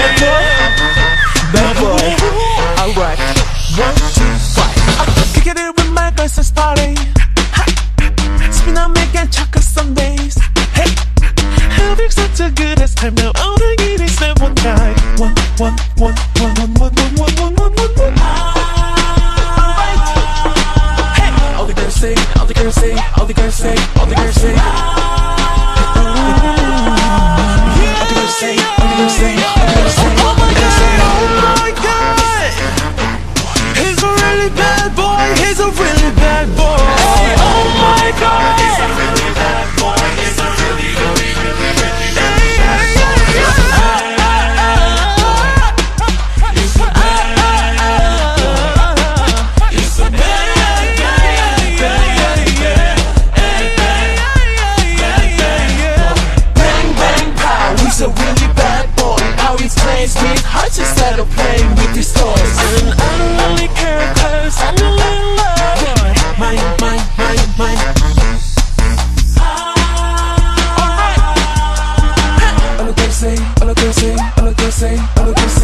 Bad boy, bad boy. Alright, one, two, five. Kicking it with my girls is party. Spin on make and chocolate sundaes. Hey, having such a good ass time now. All I need is that one night. One, one, one, one, one, one, one, one, one, one, one, one. Alright. Hey, all the girls say, all the girls say, all the girls say, all the girls say. Really bad boy, he's a really bad boy. Oh my god! He's a really bad boy, he's a really, really, really, really, bad He's boy. He's a he's really bad boy. How he plays with hearts instead of playing with his toys. notice